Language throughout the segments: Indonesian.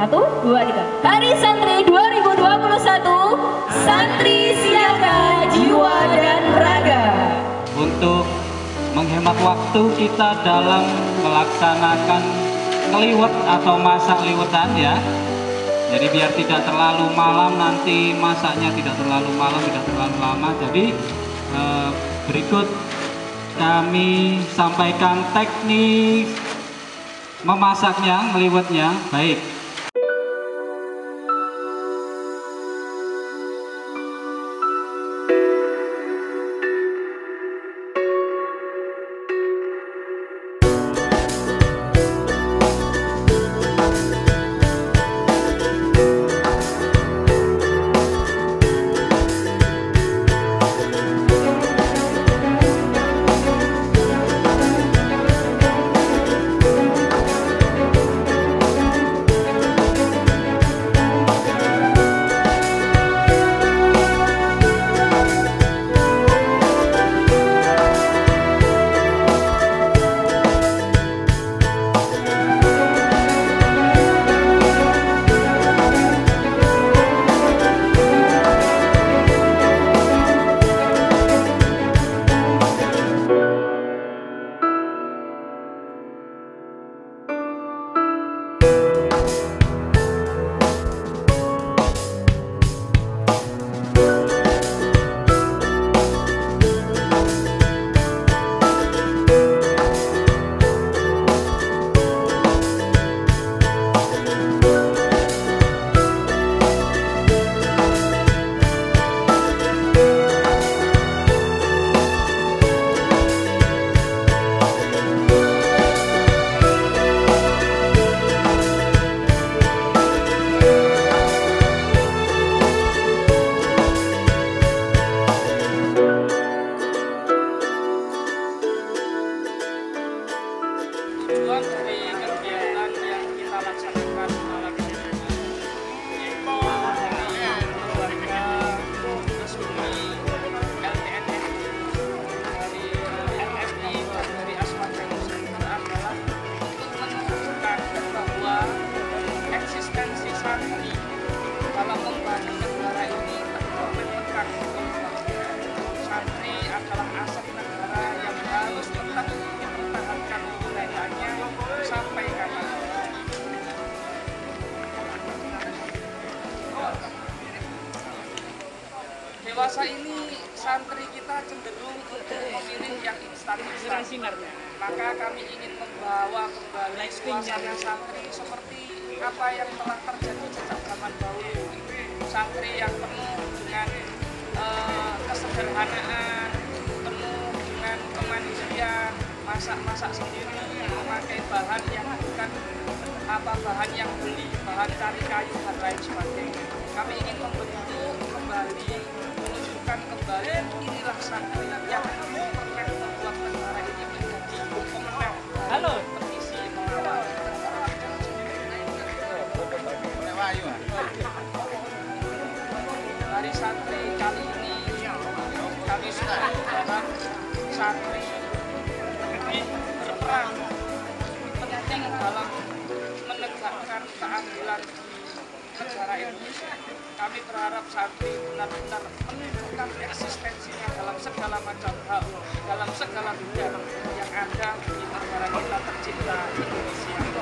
Satu, dua, tiga. Hari Santri 2021, Santri siaga jiwa dan raga. Untuk menghemat waktu kita dalam melaksanakan ngeliwet atau masak liwetan ya. Jadi biar tidak terlalu malam nanti masaknya tidak terlalu malam, tidak terlalu lama. Jadi eh, berikut kami sampaikan teknik memasaknya, ngeliwetnya. Baik. Dewasa suasana santri seperti apa yang telah terjadi sejak zaman dahulu. Santri yang penuh dengan uh, kesederhanaan, penuh dengan kemandirian, masak-masak sendiri, memakai bahan yang bukan apa bahan yang beli, bahan cari kayu dan lain sebagainya. Kami ingin membentuk kembali menunjukkan kembali inilah santri negara Indonesia. Kami berharap santri benar-benar menunjukkan eksistensinya dalam segala macam hal, dalam segala bidang yang ada di negara kita tercinta Indonesia.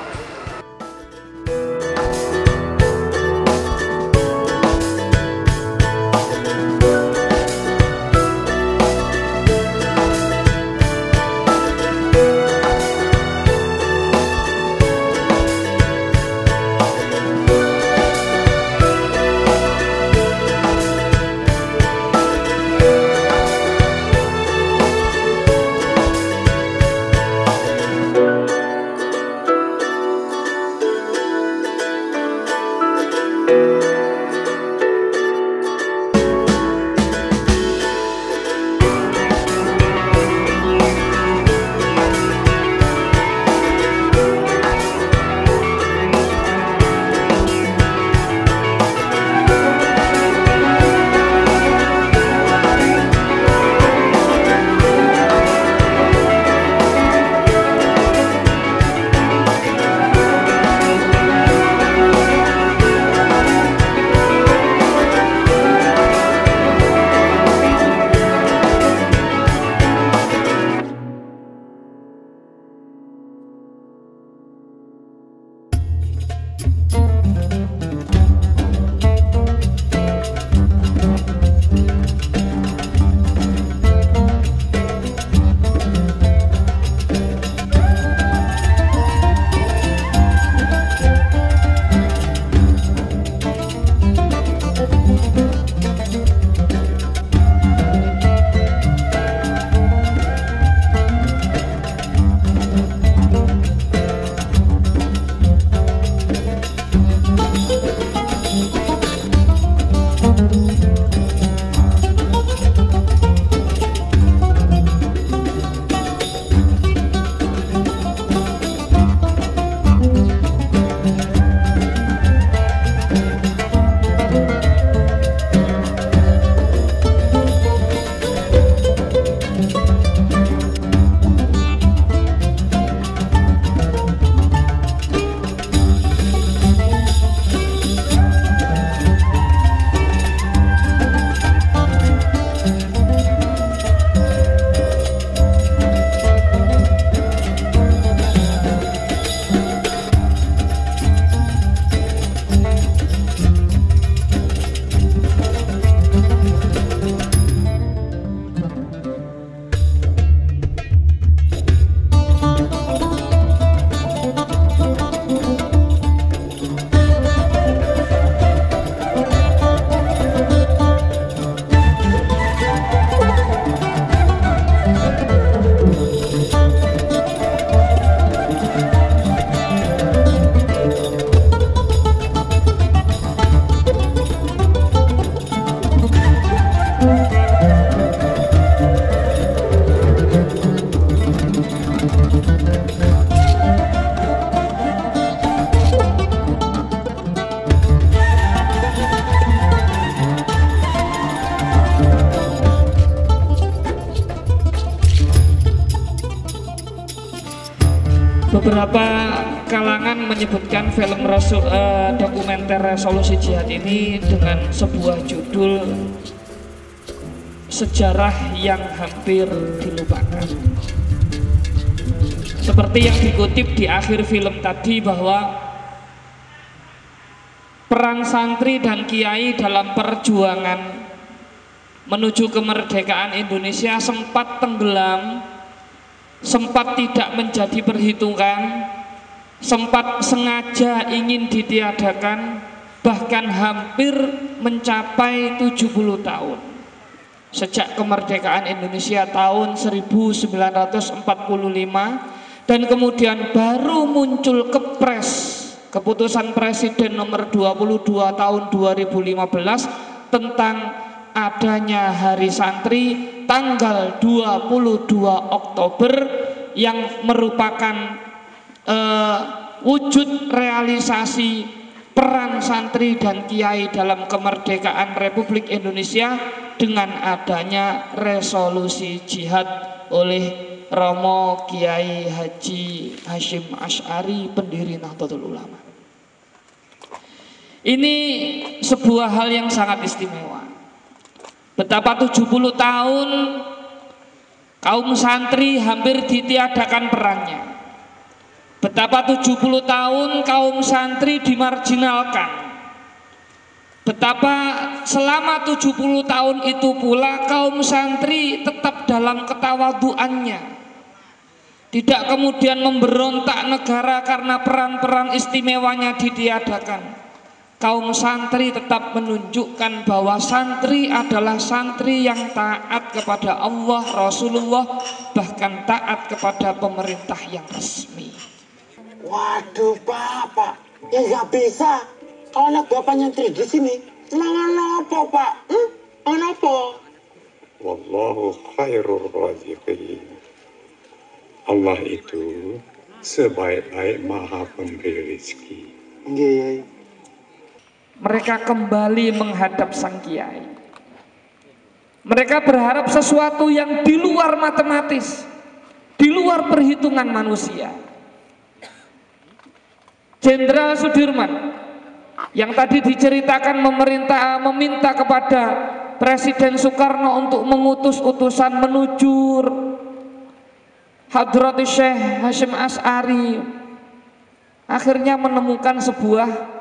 Beberapa kalangan menyebutkan film resu, eh, dokumenter resolusi jihad ini dengan sebuah judul sejarah yang hampir dilupakan. Seperti yang dikutip di akhir film tadi bahwa peran santri dan kiai dalam perjuangan menuju kemerdekaan Indonesia sempat tenggelam, sempat tidak menjadi perhitungan, sempat sengaja ingin ditiadakan, bahkan hampir mencapai 70 tahun. Sejak kemerdekaan Indonesia tahun 1945 dan kemudian baru muncul kepres keputusan Presiden nomor 22 tahun 2015 tentang adanya Hari Santri tanggal 22 Oktober yang merupakan uh, wujud realisasi peran santri dan kiai dalam kemerdekaan Republik Indonesia dengan adanya resolusi jihad oleh Romo Kiai Haji Hashim Ash'ari pendiri Nahdlatul Ulama. Ini sebuah hal yang sangat istimewa. Betapa 70 tahun kaum santri hampir ditiadakan perannya. Betapa 70 tahun kaum santri dimarginalkan. Betapa selama 70 tahun itu pula kaum santri tetap dalam ketawaduannya. Tidak kemudian memberontak negara karena peran-peran istimewanya ditiadakan kaum santri tetap menunjukkan bahwa santri adalah santri yang taat kepada Allah, Rasulullah, bahkan taat kepada pemerintah yang resmi. Waduh, Bapak, ya nggak bisa. Kalau anak Bapak nyantri di sini, semangat apa, Pak? Hmm? Apa? Wallahu khairul raziqin. Allah itu sebaik-baik maha pemberi rezeki. Nggih, mereka kembali menghadap sang kiai. Mereka berharap sesuatu yang di luar matematis, di luar perhitungan manusia. Jenderal Sudirman yang tadi diceritakan memerintah meminta kepada Presiden Soekarno untuk mengutus utusan menuju Hadrati Syekh Hashim As'ari akhirnya menemukan sebuah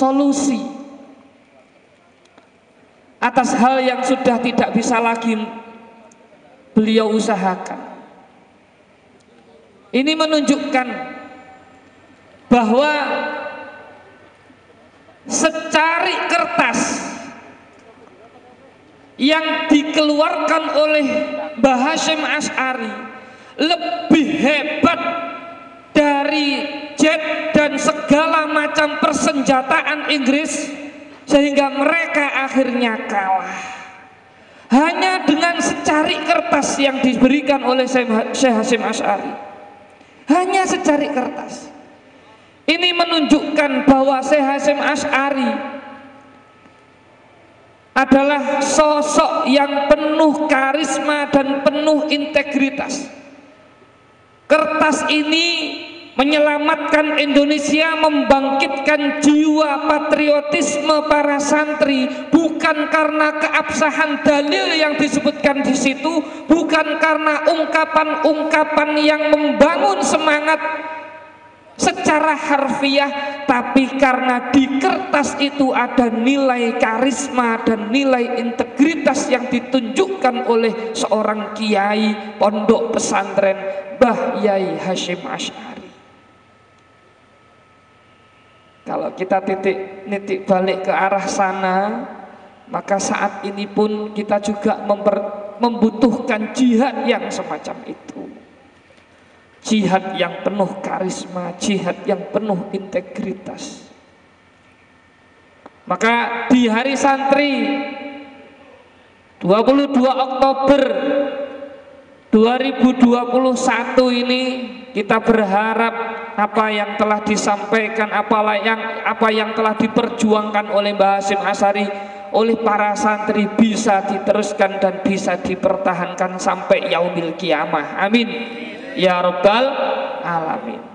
solusi atas hal yang sudah tidak bisa lagi beliau usahakan. Ini menunjukkan bahwa secari kertas yang dikeluarkan oleh Mbah Hashim As'ari lebih hebat dari jet segala macam persenjataan Inggris sehingga mereka akhirnya kalah. Hanya dengan secari kertas yang diberikan oleh Syekh Hasim Ash'ari. Hanya secari kertas. Ini menunjukkan bahwa Syekh Hasim Ash'ari adalah sosok yang penuh karisma dan penuh integritas. Kertas ini menyelamatkan Indonesia, membangkitkan jiwa patriotisme para santri bukan karena keabsahan dalil yang disebutkan di situ, bukan karena ungkapan-ungkapan yang membangun semangat secara harfiah tapi karena di kertas itu ada nilai karisma dan nilai integritas yang ditunjukkan oleh seorang kiai pondok pesantren Bah Yai Hashim Ash'ari Kalau kita titik nitik balik ke arah sana, maka saat ini pun kita juga memper, membutuhkan jihad yang semacam itu. Jihad yang penuh karisma, jihad yang penuh integritas. Maka di hari santri 22 Oktober 2021 ini kita berharap apa yang telah disampaikan apalah yang apa yang telah diperjuangkan oleh Mbah Hasim Asari oleh para santri bisa diteruskan dan bisa dipertahankan sampai yaumil kiamah. Amin. Ya rabbal alamin.